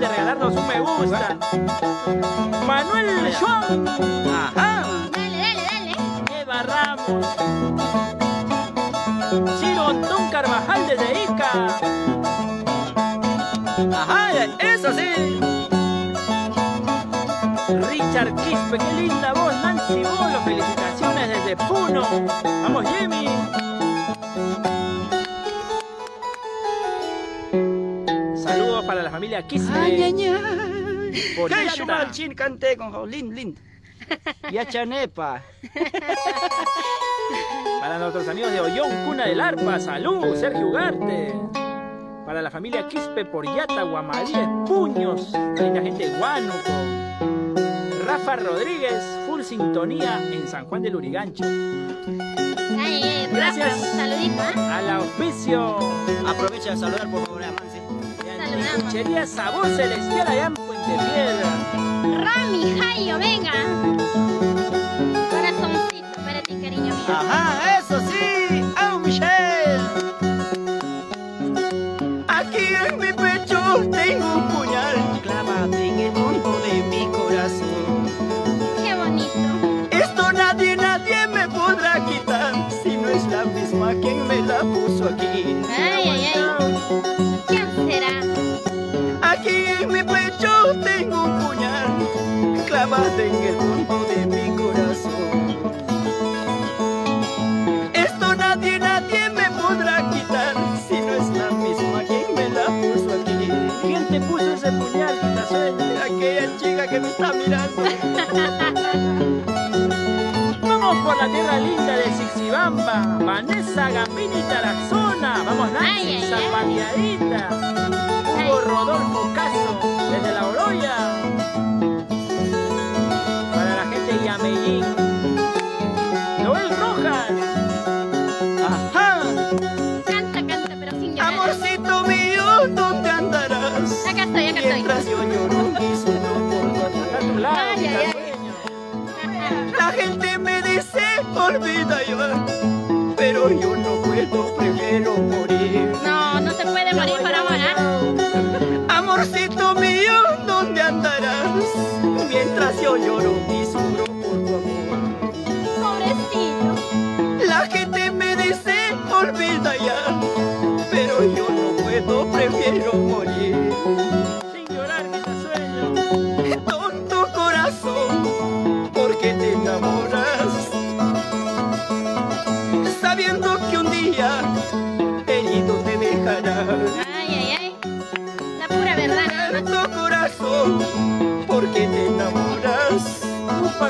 de regalarnos un me gusta. Manuel Schwab. Ajá. Dale, dale, dale. Eva Ramos. Ciro Antón Carvajal desde Ica. Ajá, eso sí. Richard Quispe, qué linda voz, Nancy Bolo, felicitaciones desde Puno. Vamos, Jimmy. Chin cante con Jolín Lind. Y a Chanepa. Para nuestros amigos de Ollón, Cuna del Arpa, salud, Sergio Ugarte. Para la familia Quispe por Yata, Guamadíes, Puños, la gente de Huánuco. Rafa Rodríguez, full sintonía en San Juan del Urigancho. Ay, Gracias Rafa, un saludito, ¿eh? al auspicio. Aprovecha de saludar por favor a Saludamos. Sabor Celestial allá en Puente Piedra. Rami, Jayo, venga. Corazoncito para ti, cariño mío. Ajá, eso sí. ¡Oh, Michelle! Altamirante. Vamos por la tierra linda de Sixibamba, Vanessa, Gambini, Tarazona. Vamos, Nancy, Zapatiadita. Hugo Rodolfo. Pero yo no puedo, prefiero morir.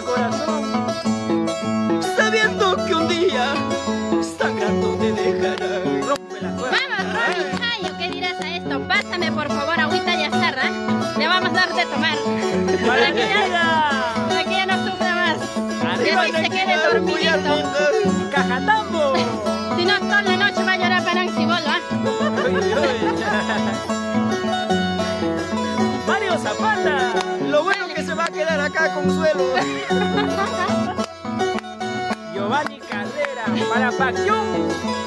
Corazón, sabiendo que un día sangrando te dejará. rompe la cuerda. Vamos, ¿qué dirás a esto? Pásame por favor agüita azarra. Le vamos a dar de tomar. Para que ya, llega. para que ya no sufra más. Que Arriba se de quede dormidito. Cajatambo. Si no, toda la noche va a llorar para ¿ah? Mario Zapata. Acá Consuelo. Giovanni Carrera. Para Paquión.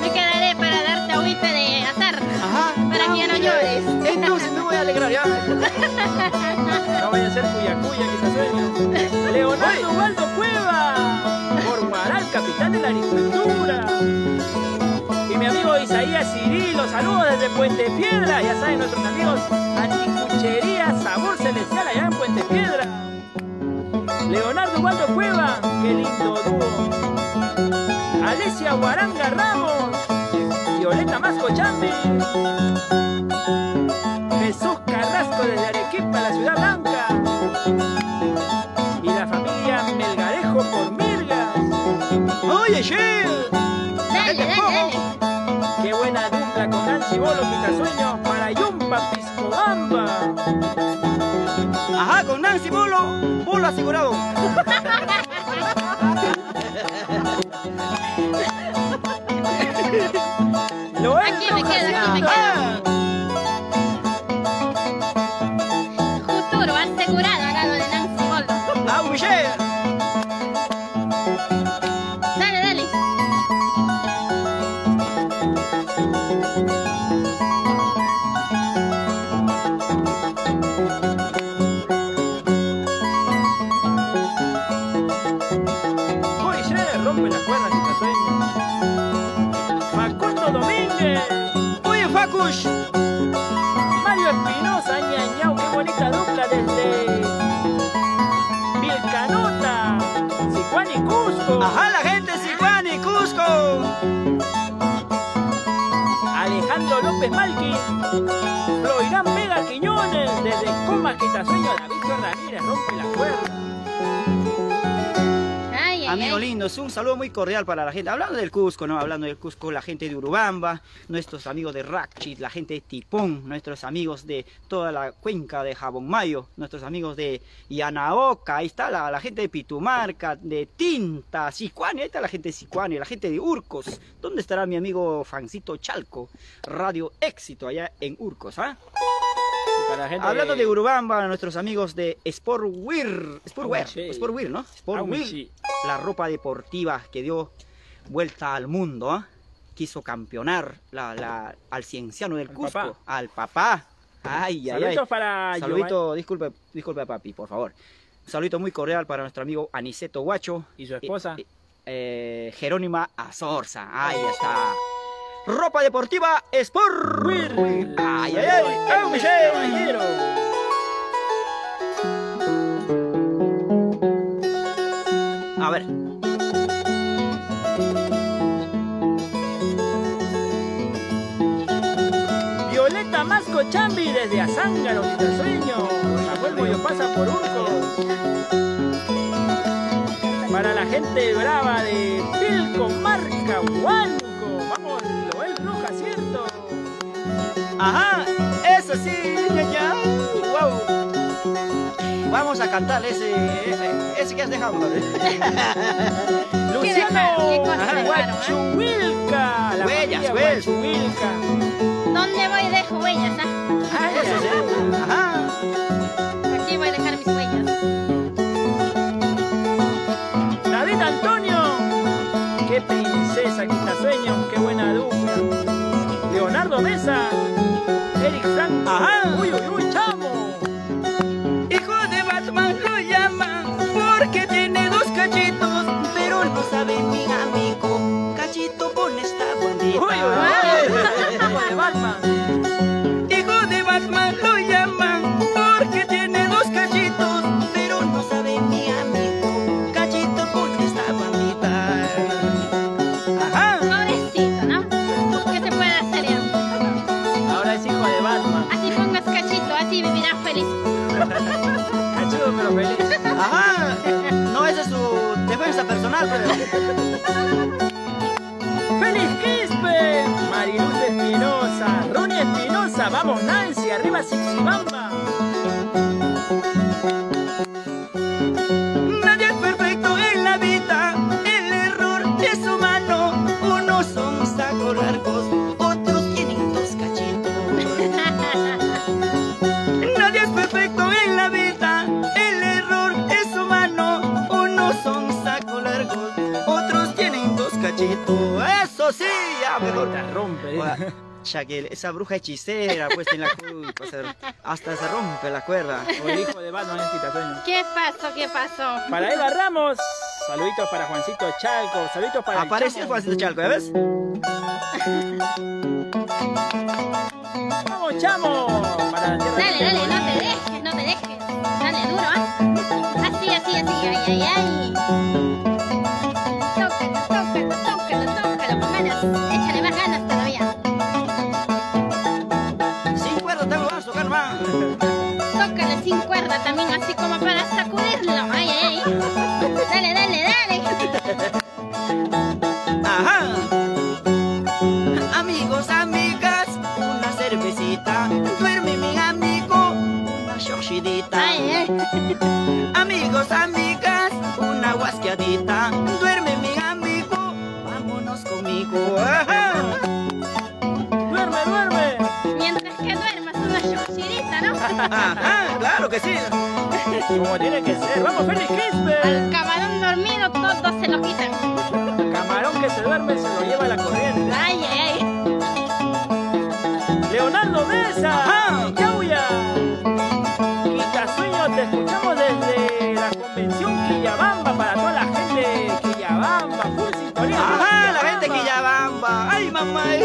Me quedaré para darte agüita de azar. Ajá. Para que ya no llores. Entonces me voy a alegrar ya. No vaya a ser cuyacuya, quizás sueño. Leonardo Waldo Cueva. Por Guaral, capitán de la agricultura. Y mi amigo Isaías Cirilo, saludos desde Puente Piedra. Ya saben, nuestros amigos Anticuchería Sabor Leonardo Waldo Cueva, qué lindo dúo. Alesia Guaranga Ramos. Violeta Masco Chambi. Jesús Carrasco desde Arequipa, la Ciudad Blanca. Y la familia Melgarejo por Mirgas. Oye, Shell. Con Nancy Bolo, Bolo asegurado. Lo Aquí me quedo, aquí me quedo. Futuro asegurado lado de Nancy Bolo. ah, Michelle. Facush. Mario Espinosa, ñañao, qué bonita dupla desde Vilcanota, Sicuán y Cusco. Ajá, la gente de Sicuán y Cusco. Alejandro López Malqui, Floirán Vega Quiñones, desde Coma Quitasueño, David Ramírez rompe la cuerda. Amigos lindos, un saludo muy cordial para la gente. Hablando del Cusco, ¿no? Hablando del Cusco, la gente de Urubamba, nuestros amigos de Rakchit, la gente de Tipón, nuestros amigos de toda la cuenca de Jabonmayo, nuestros amigos de Yanaoca, ahí está la, la gente de Pitumarca, de Tinta, Sicuani, ahí está la gente de Sicuani, la gente de Urcos. ¿Dónde estará mi amigo Fancito Chalco? Radio Éxito allá en Urcos, ¿ah? Para la gente Hablando de Urubamba, nuestros amigos de Sportwear, Sportwear, Auchi. Sportwear, ¿no? Sportwear Auchi. la ropa deportiva que dio vuelta al mundo, ¿ah? quiso campeonar la, la- al cienciano del Cusco, papá. al papá. Ay, ay, ay. Para Saludito, disculpe, disculpe a papi, por favor. Un saludito muy cordial para nuestro amigo Aniceto Guacho. y su esposa. Eh, eh, Jerónima Azorza. Ahí está. Ropa deportiva Sportwear. Ay, ay, ay. ay. A ver. Violeta Masco Chambi desde Azángaro, Sueño. Samuel Moyo pasa por Urcos. Para la gente brava de Pilco Marca. Huánuco. Ajá, eso sí, ya, ya. Wow. Vamos a cantar ese, ese, ese que has dejado. ¿no? Luciano ¿Qué cosa dejaron, eh? Huachuvilca. La Huellas. Huachuvilca. ¿Dónde voy dejo huellas? Ya que esa bruja hechicera pues en la culpa, se- hasta se rompe la cuerda. O el hijo de Batman es quitasueño. ¿Qué pasó? ¿Qué pasó? Para Eva Ramos, saluditos para Juancito Chalco, saluditos para el Chamo. Juancito Chalco, ¿ya ves? ¡Vamos, chamo! Para Dale, dale, no te dejes, no te dejes. Dale duro, ¿ah? Así, así, así, ay, ay, ay. Que sí. Como tiene que ser. ¡Vamos, Feliz Quispe! Al camarón dormido todos se lo quitan. Camarón que se duerme se lo lleva la corriente. Ay, ay, ay. Leonardo Mesa, Ajá. Yauya. Quitasueño, te escuchamos desde la convención Quillabamba para toda la gente Quillabamba, full sintonía. Ajá, la Quillabamba. gente que ya bamba. Ay, mamá. ay.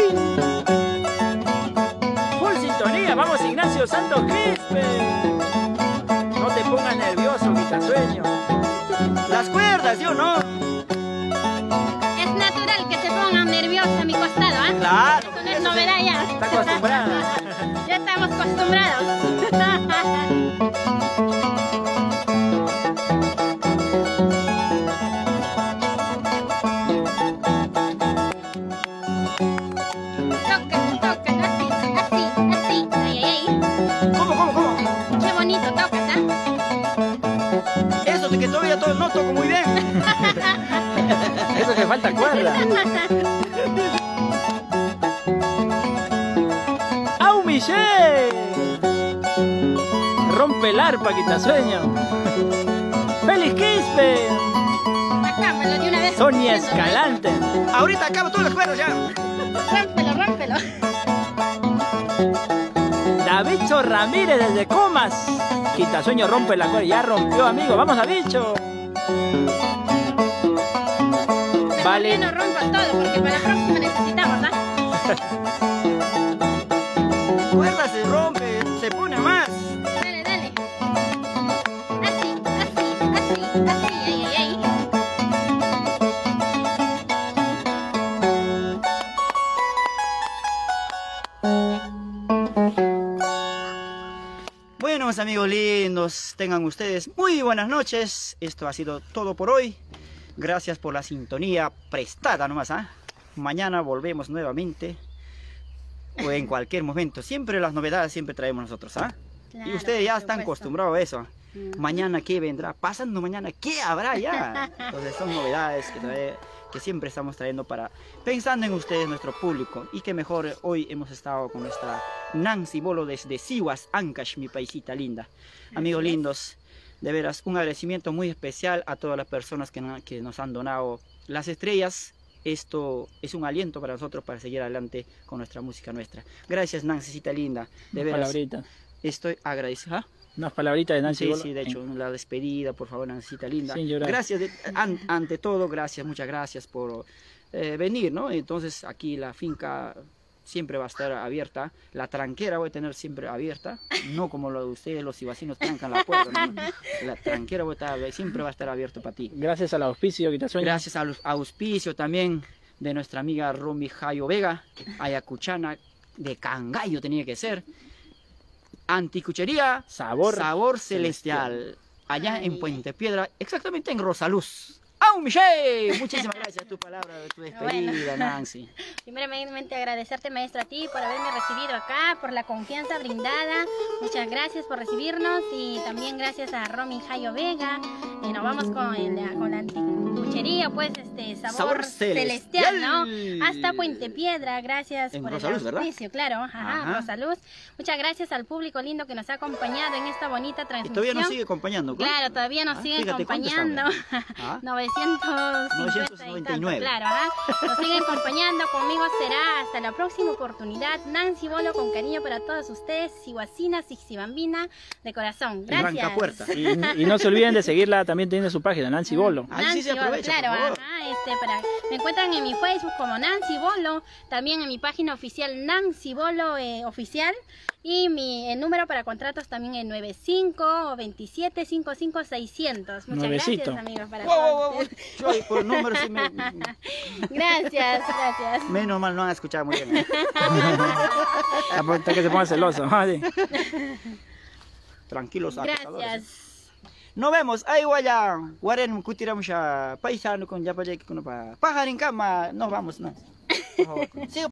Full sintonía, vamos Ignacio Santos Quispe. Las cuerdas, ¿sí o no? Es natural que se pongan nerviosos a mi costado, ¿ah? Claro. Eso no es novedad ya. Está acostumbrada. Ya estamos acostumbrados. falta cuerda. ¡Au, Michelle! Rompe el arpa, Quitasueño. ¡Feliz Quispe! Acábalo de una vez. Sonia Escalante. Ahorita acabo todas las cuerdas ya. Rómpelo, rómpelo. Davicho Ramírez desde Comas. Quitasueño rompe la cuerda. Ya rompió, amigo. Vamos, Davicho. Vale. no rompas todo porque para la próxima necesitamos, ¿ah? Cuerda se rompe, se pone más. Dale, dale. Así, así, así, así, ay, ay, ay. Bueno, mis amigos lindos, tengan ustedes muy buenas noches. Esto ha sido todo por hoy. Gracias por la sintonía prestada nomás, ¿ah? Mañana volvemos nuevamente o en cualquier momento. Siempre las novedades siempre traemos nosotros, ¿ah? y ustedes ya están acostumbrados a eso. Mm. Mañana qué vendrá, pasando mañana qué habrá ya. Entonces son novedades que, trae- que siempre estamos trayendo para pensando en ustedes, nuestro público. Y que mejor eh, hoy hemos estado con nuestra Nancy Bolo desde Siwas, Ancash, mi paisita linda. Amigos lindos, de veras un agradecimiento muy especial a todas las personas que, nos han donado las estrellas. Esto es un aliento para nosotros para seguir adelante con nuestra música nuestra. Gracias Nancycita linda, de veras palabritas. estoy agradecido. ¿Ah? Unas palabritas de Nancy Sí, sí, de hecho, la despedida, por favor, Nancita linda. Sin llorar. Gracias, de- an- ante todo, gracias, muchas gracias por eh, venir, ¿no? Entonces, aquí la finca siempre va a estar abierta, la tranquera voy a tener siempre abierta, no como lo de ustedes, los vecinos trancan la puerta, ¿no? La tranquera voy a estar, siempre va a estar abierto para ti. Gracias al auspicio. Gracias al auspicio también de nuestra amiga Romy Jayo Vega, ayacuchana de Cangallo tenía que ser. Anticuchería Sabor. Sabor Celestial. Allá Ay. en Puente Piedra, exactamente en Rosaluz. ¡Ah, Michelle! Muchísimas gracias. Tu palabra, tu despedida, Bueno. Nancy. Primeramente agradecerte maestro a ti por haberme recibido acá, por la confianza brindada. Muchas gracias por recibirnos y también gracias a Romy Jayo Vega. Y nos vamos con, el- con la anticuchería, pues este sabor, Sabor celestial, ¿no? celestial. Hasta Puente Piedra, gracias En por el ¿verdad? auspicio, claro, ajá, Ajá. Muchas gracias al público lindo que nos ha acompañado en esta bonita Y transmisión. todavía nos sigue acompañando. ¿cuál? Claro, todavía nos Ah, ¿cuánto acompañando. Ah, 950 y 999. tanto, claro, ajá. Nos siguen acompañando. Conmigo será hasta la próxima oportunidad. Nancy Bolo con cariño para todos ustedes. Siguacina, Sixibambina, de corazón. Gracias. Y, y no se olviden de seguirla, también tiene su página, Nancy Bolo. Ah, sí, sí, Bolo, aprovecha, claro, por favor. ajá, este, para, me encuentran en mi Facebook como Nancy Bolo, también en mi página oficial Nancy Bolo eh, oficial y mi el número para contratos también es 95 27 55 600. Muchas Nuevecito. gracias amigos para Wow, wow, wow. Yo por números sí me- Gracias, gracias. Menos mal no han escuchado muy bien. Hasta que se ponga celoso. Ah, sí. Tranquilos. Gracias. Nos vemos. Ay, guaya. Guaren kutiramos a paisano con yapayek con pa. Pajarin kama. Nos vamos, no. Por favor. Sigue